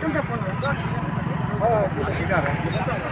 좀 잡고. 아, 이거